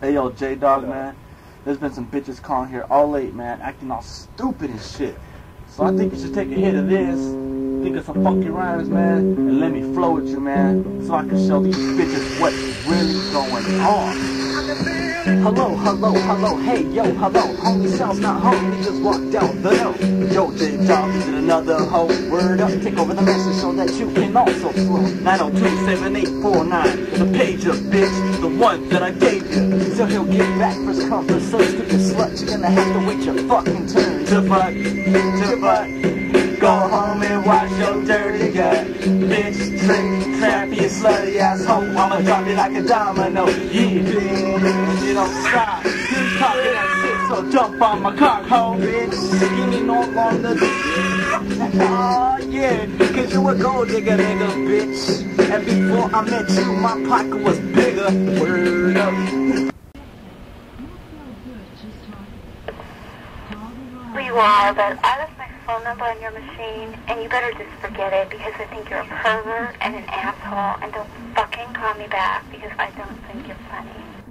Hey yo, J Dog man, there's been some bitches calling here all late, man, acting all stupid and shit. So I think you should take a hit of this, think of some funky rhymes, man, and let me flow with you, man, so I can show these bitches what's really going on. Hello, hello, hello, hey, yo, hello. Homie sounds not home, he just walked out the door. Yo, J Dog, is it another hoe? Word up, take over the message so that you can also flow. 902-7849, the page up, bitch, the one that I gave you. So he'll get back first come, first serve, stupid slut. You're gonna have to wait your fucking turn To fuck, to fuck, go home and wash your dirty gut. Bitch, trick, trappy, slutty asshole. I'ma drop it like a domino. Yeah, bitch, you don't stop. Keep talking that shit, so jump on my cock, hoe, bitch. Give me no longer. Oh yeah, cause you a gold digger nigga, bitch. And before I met you, my pocket was bigger. Word up. You are, but my phone number on your machine, and you better just forget it because I think you're a pervert and an asshole, and don't fucking call me back because I don't think you're funny.